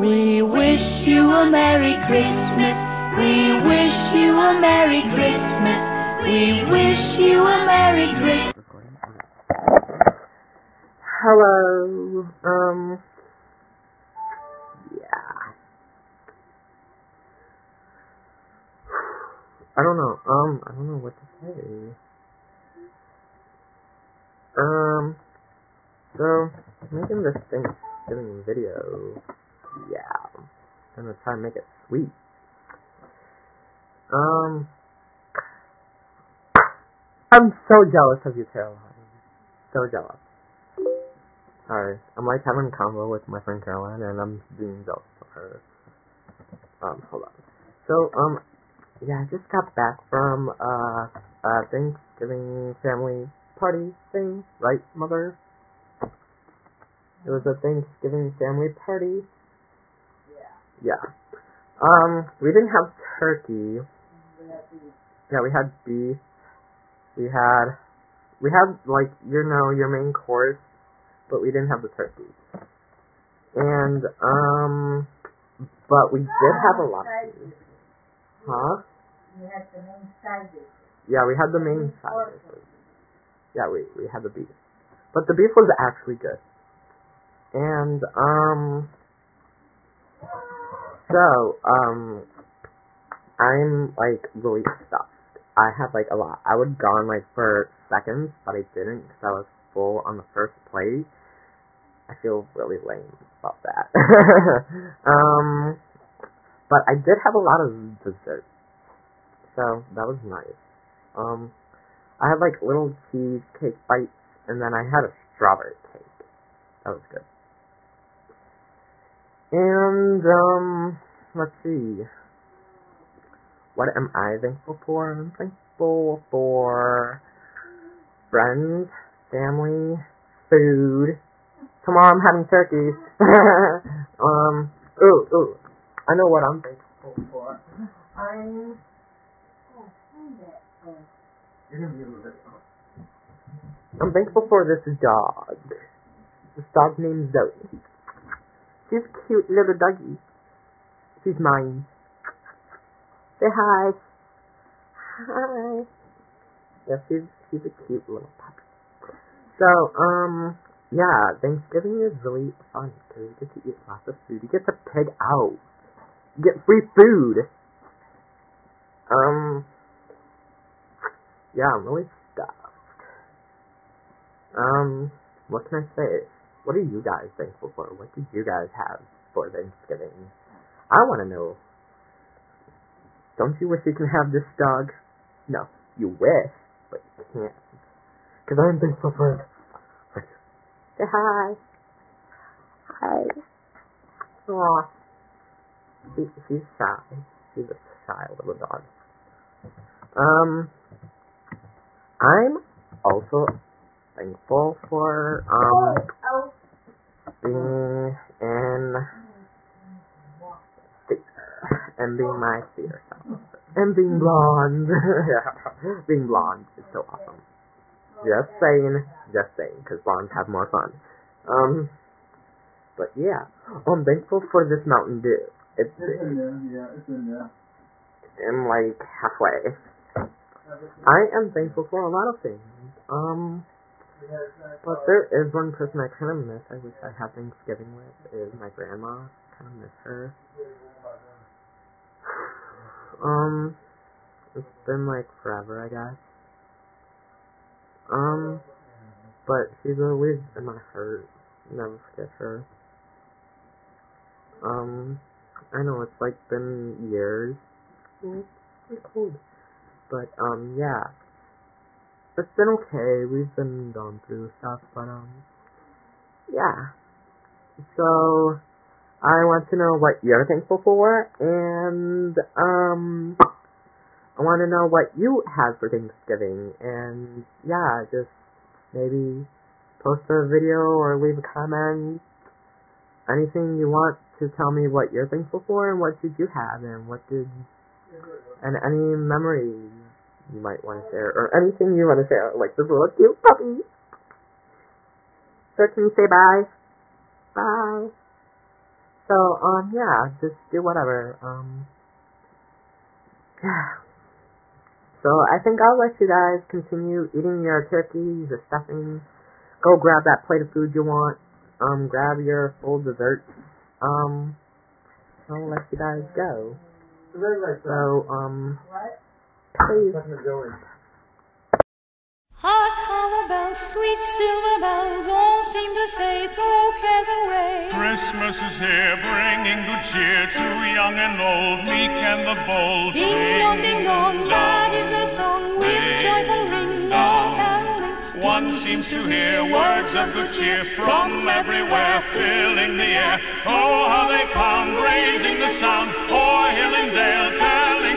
We wish you a Merry Christmas. We wish you a Merry Christmas. We wish you a Merry Christmas. Hello. Um. Yeah. I don't know. Um. I don't know what to say. Um. So making this Thanksgiving video. Yeah. I'm gonna try and make it sweet. Um. I'm so jealous of you, Caroline. So jealous. Sorry, I'm like having a convo with my friend Caroline, and I'm being jealous of her. Um, hold on. So, um, yeah, I just got back from uh, a Thanksgiving family party thing, right, mother? It was a Thanksgiving family party. Yeah. Um, we didn't have turkey. Yeah, we had beef. We had, we had like you know your main course but we didn't have the turkey. And um, but we did have a lot. Huh? You had the main side. Yeah, we had the main side. Yeah, we we had the beef, but the beef was actually good. And um, so um, I'm like really stuffed. I had like a lot. I would gone like for seconds, but I didn't because I was full on the first plate. I feel really lame about that. um, but I did have a lot of dessert, so that was nice. Um, I had like little cheesecake bites, and then I had a strawberry cake. That was good. And um, let's see. What am I thankful for? I'm thankful for friends, family, food. Tomorrow I'm having turkey. um, ooh, ooh. I know what I'm thankful for. I'm. I'm thankful for this dog. This dog named Zoe. A cute little doggy. She's mine. Say hi. Hi. Yeah, she's she's a cute little puppy. So, um, yeah, Thanksgiving is really fun because you get to eat lots of food. You get to pig out. You get free food. Um, yeah, I'm really stuffed. Um, what can I say? What are you guys thankful for? What did you guys have for Thanksgiving? I want to know. Don't you wish you can have this dog? No, you wish, but you can't. Because I'm thankful for Say hi. Hi. Aw. She, she's shy. She's a shy little dog. Um, I'm also thankful for um being in and being my self and being blonde. yeah, being blonde is so awesome. Just saying, just saying, because blondes have more fun. Um, but yeah, oh, I'm thankful for this Mountain Dew. It's, it's in there, yeah, it's in there. I'm like halfway. I am thankful for a lot of things. Um, but there is one person I kind of miss. I wish I had Thanksgiving with is my grandma. Kind of miss her. Um, it's been like forever, I guess. Um, but she's always in my heart. Never forget her. Um, I know it's like been years. It's pretty cold. But, um, yeah. It's been okay. We've been going through stuff, but, um, yeah. So, I want to know what you're thankful for, and, um, I want to know what you had for Thanksgiving, and yeah, just maybe post a video or leave a comment. Anything you want to tell me what you're thankful for, and what did you have, and what did, and any memories you might want to share, or anything you want to share, like this little cute puppy. So can you say bye? Bye. So, um, yeah, just do whatever. Um, yeah. So I think I'll let you guys continue eating your turkeys, your stuffing. Go grab that plate of food you want. Um, grab your full dessert. Um, I'll let you guys go. Very right, sir. So, um, What? Please. Talking to Hark, how bells, sweet silver bells, all seem to say, throw cares away. Christmas is here, bringing good cheer to young and old, meek and the bold. Ding dong, ding dong, that is the song with Ding joyful ring dong. caroling. One seems to hear words of good cheer from everywhere, filling the air. Oh, how they pound, raising the sound, o'er hill and dale, telling